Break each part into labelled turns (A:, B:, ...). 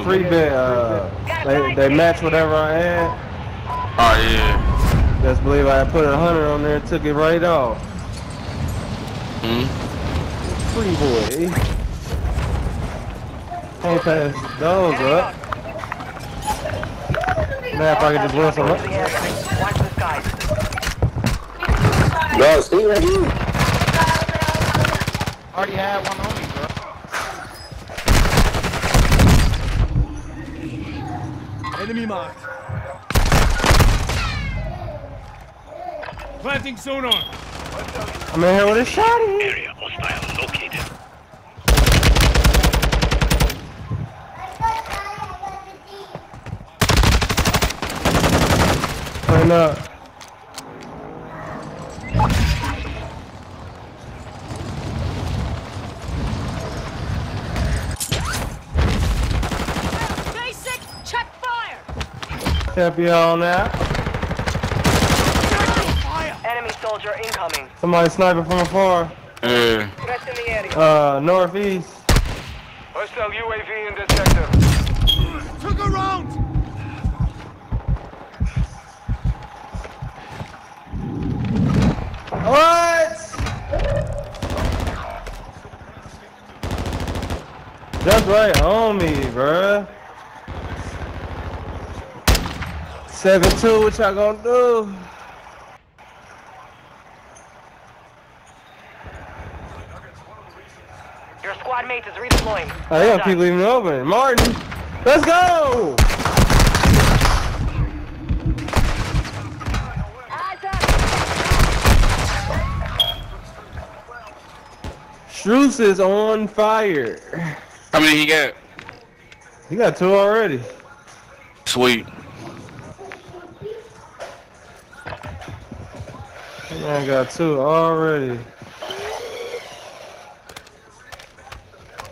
A: free bet. Uh, they they match whatever I had.
B: Oh yeah.
A: Just believe I put a hundred on there, took it right off.
B: Hmm.
A: Free boy. Can't pass those up. Man, if I could just win some.
C: Watch the skies.
D: Bro, stay right here.
E: Already had one on me, bro.
F: Enemy marked. Planting sonar.
A: I'm in here with a shotty.
G: Area hostile located.
A: Clean up. Help you on that.
C: Enemy soldier incoming.
A: Somebody sniping from afar.
B: Yeah.
C: Rest in the area.
A: Uh, northeast.
H: Hostile UAV in this sector.
F: Took a round.
A: What? That's right on me, bruh. 7-2, what y'all gonna do?
C: Your squad mate is redeploying.
A: Oh, they gonna keep leaving open. Martin, let's go! Struce is on fire.
B: How many he got?
A: He got two already.
B: Sweet.
A: I got two already.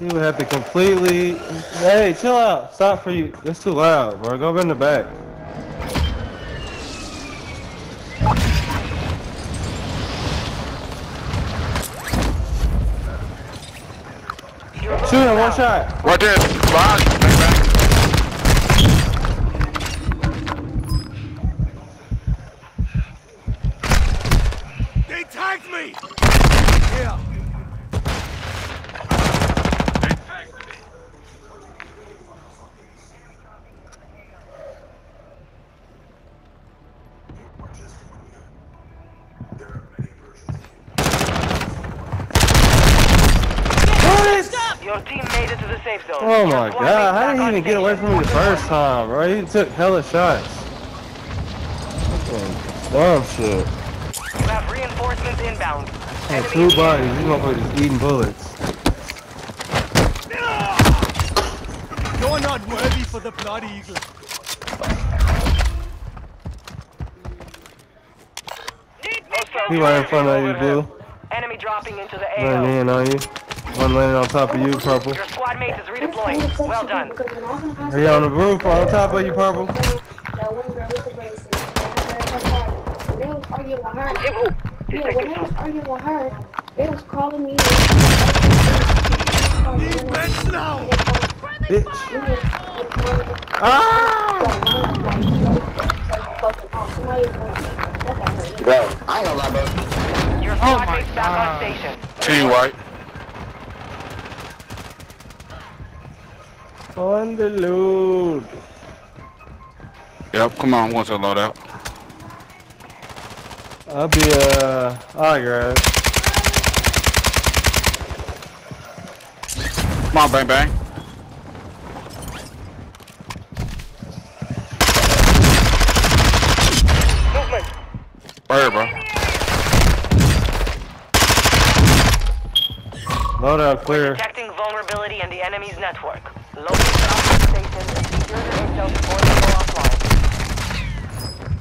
A: You would have to completely. Hey, chill out. Stop for you. It's too loud, bro. Go in the back. Shoot him, one shot.
B: Right there. Behind you. Bang, bang.
F: They tagged me. Here.
C: Your team made it to the safe zone.
A: Oh my god, how did he even get away from me the first time, bro? He took hella shots. Dumb shit.
C: You have reinforcements inbound.
A: Had
C: Enemy
A: two
C: in the
A: bodies, these motherfuckers eating bullets.
F: You're not worthy for the bloody eagle.
A: He right in front of you, Blue.
C: Enemy dropping into the
A: Landing
C: AO.
A: in on you. One landing on top of you, Purple.
C: Your squad mate is redeploying. Well done.
A: He on the roof on top of you, Purple.
I: That one girl with the braces. They was arguing with her. Yeah, when they was arguing with her, they was calling me.
F: Need vents now.
A: Bitch. Ah!
D: Bro, I ain't gonna lie, bro.
C: Your
E: Oh
C: squad
E: my
C: mate's back on station.
B: Team white.
A: On the load.
B: Yep. Come on. I'm going to the loadout.
A: I'll be, uh, alright, guys.
B: Come on, bang, bang.
C: Movement.
B: Right here, bro.
A: Loadout clear.
C: Detecting vulnerability in the enemy's network. Locate the station and secure the intel before they go offline.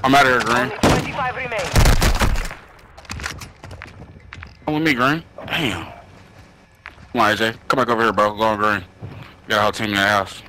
B: I'm out of here, Green.
C: 25 remain.
B: Come with me, Green. Damn. Come on, AJ. Come back over here, bro. Go on, Green. Got a whole team in the house.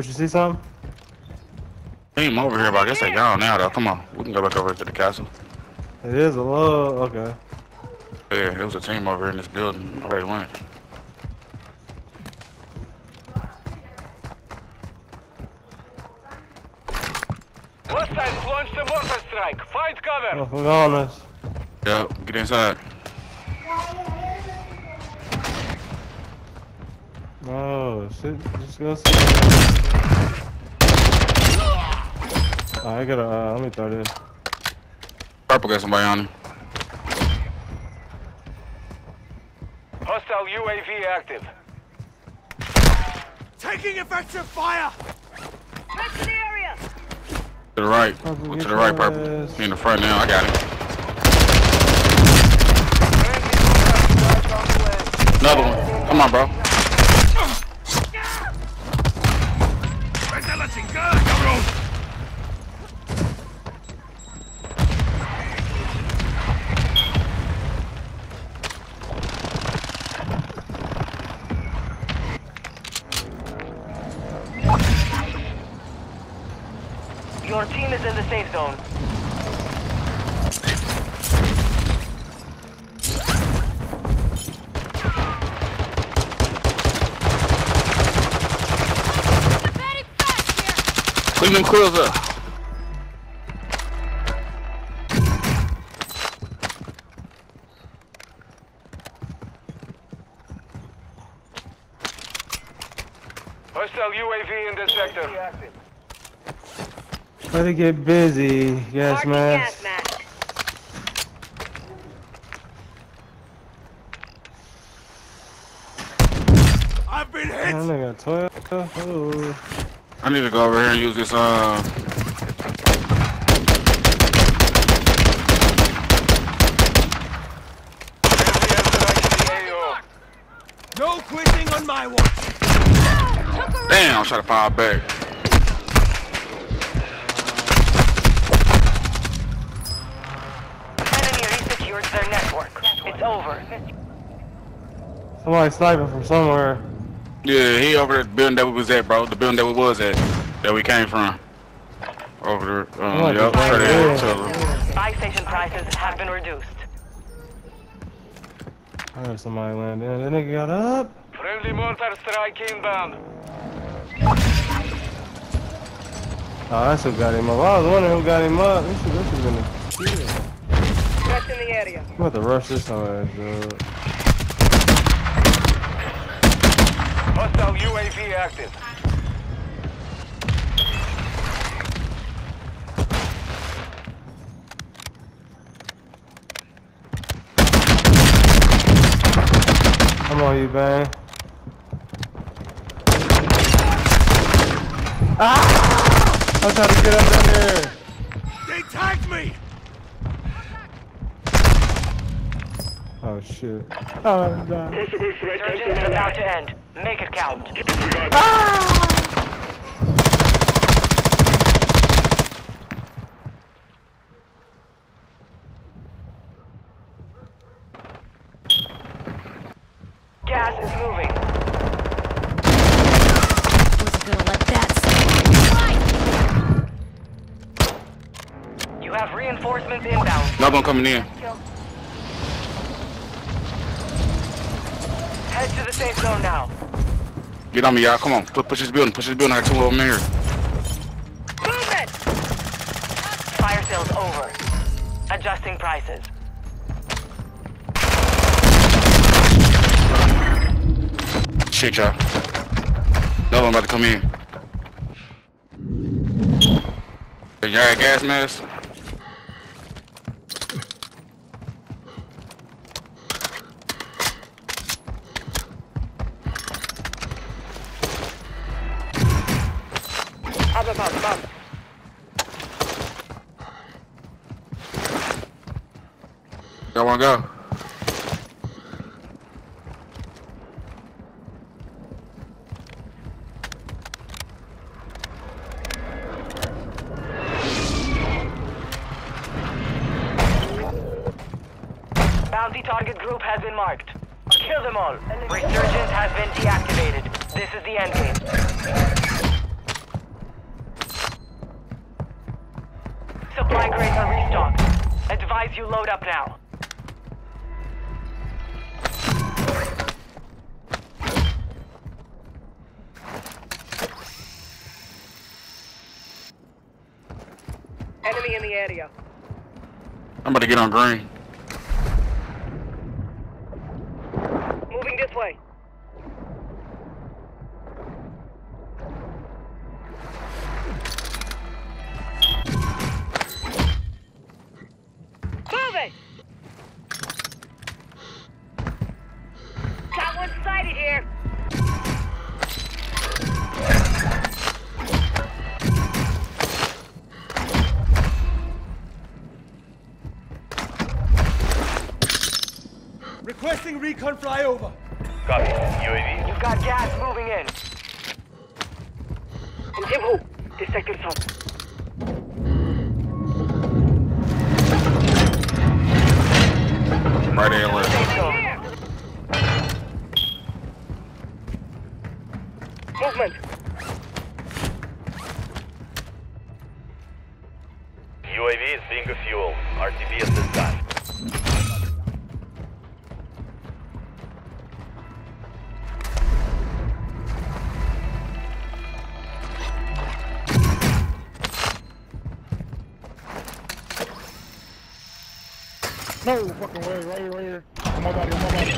A: But you see something?
B: Team over here, but I guess they gone now though. Come on, we can go back over to the castle.
A: It is a low. Okay.
B: Yeah, there was a team over here in this building. Already went.
H: Hostiles launched a mortar strike. Find cover.
A: Oh, we're on us.
B: Yep, get inside.
A: Oh shit! Just go see. Oh, I gotta. Uh, let me throw this.
B: Purple got somebody on him.
H: Hostile UAV active.
F: Taking effective fire!
B: To the right.
A: Purple,
B: Well,
A: get
B: to the right, purple. He in the front now. I got him. Another one. Come on, bro. Clean them quills up.
H: Hostile UAV in this sector.
A: Better get busy, gas mask.
F: I've been
A: I
F: hit!
A: only got 12. Oh.
B: I need to go over here and use this, uh...
H: Friendly airstrike in the AO.
F: No quitting on my watch!
B: Damn, I'm trying to fire back.
C: Enemy resecured their network. It's over.
A: Somebody sniping from somewhere.
B: Yeah, he over at the building that we was at, bro. The building that we was at. That we came from. Over there. Um,
A: What
B: yup,
A: the
B: straight
A: fuck?
B: ahead to the-
C: Buy station prices have been reduced.
A: I heard somebody land in. That nigga got up.
H: Friendly mortar strike inbound.
A: Oh, that's who got him up. I was wondering who got him up. This should, this should been a kill.
C: In the area.
A: I'm about to rush this whole ass, dude.
H: Hostile UAV active.
A: Come on, you bang. Ah! I'm trying to get up in there.
F: They tagged me!
A: Oh shit. Oh, I'm dying.
C: Surgeon is about to end. Make it count. Ah! Gas is moving.
E: Wasn't gonna let that slide.
C: You have reinforcements inbound.
B: Another one coming in.
C: Head to the safe zone now.
B: Get on me, y'all. Come on. Push, this building. Push this building. I got two of them here.
C: Movement! Fire sales over. Adjusting prices.
B: Shit, y'all. Another one about to come in. Y'all got gas mask? go.
C: Bounty target group has been marked. Kill them all. Resurgence has been deactivated. This is the end game. Supply crates are restocked. Advise you load up now. The area.
B: I'm about to get on green.
C: Moving this way. Move it! Got one sighted here.
F: Requesting recon flyover.
G: Copy. UAV.
C: You've got gas moving in. Intimhu, this sector's hot.
B: Right there,
J: No fucking way, right here, right here. On my body, on my body.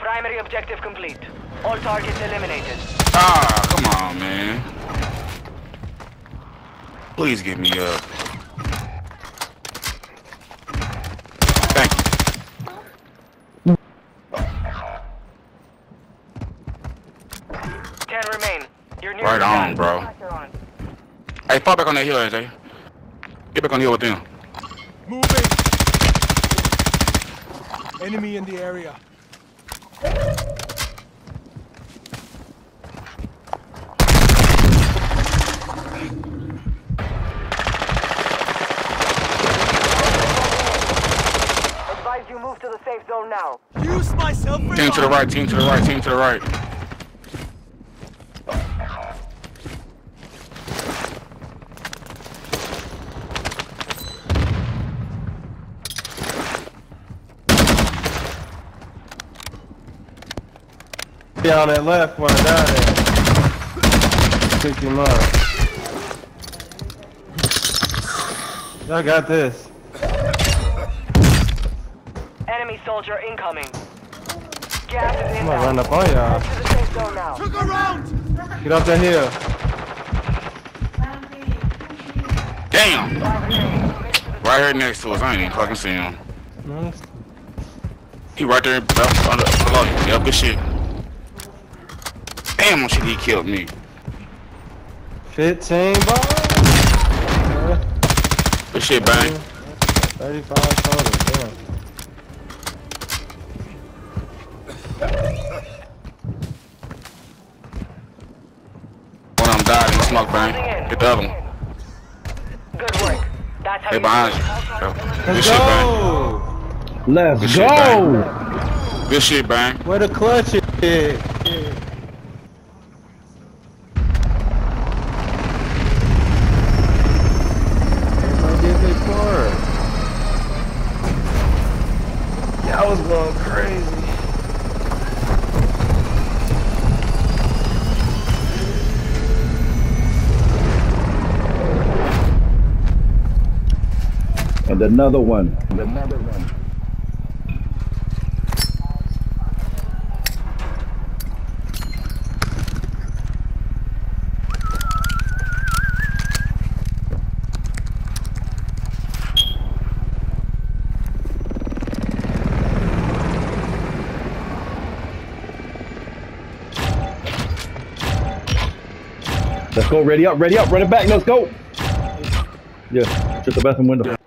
C: Primary objective complete. All targets eliminated.
B: Ah, come on, man. Please give me up. Thank you.
C: Ten remain. You're near
B: Right on,
C: gun.
B: bro.
C: Pressure.
B: Hey, fall back on that hill, AJ. Get back on the hill with them.
F: Moving. Enemy in the area.
C: Advise you move to the safe zone now.
F: Use myself
B: Team to the right, team to the right, team to the right.
A: Be on that left one down there. Pick him up. Y'all got this.
C: Enemy soldier incoming. Gas is
A: I'm gonna run
C: inbound.
A: up on y'all.
C: Head to the safe zone now.
F: Took a round.
A: Get off that hill.
B: Damn! Right here next to us. I ain't even fucking see him.
A: Nice.
B: He right there below, under, below you. Yep, good shit. Damn, shit, he killed me.
A: 15 ball.
B: Good shit, bang.
A: 35 total. Damn.
B: One of them died in the smoke, bang. Get the other one.
C: Good work. That's how
B: Hey,
C: you
B: behind you.
C: Outside
B: Yep.
C: eliminate-
B: Good
A: Let's
B: shit, bang.
A: go.
K: Let's
B: Good shit,
K: go.
B: bang. Good shit, bang.
A: Where the clutch is. Everybody get their part. I was going crazy.
K: And another one. Another one. Go. Ready up. Ready up. Run it back. Let's go. Yeah. Just the bathroom window.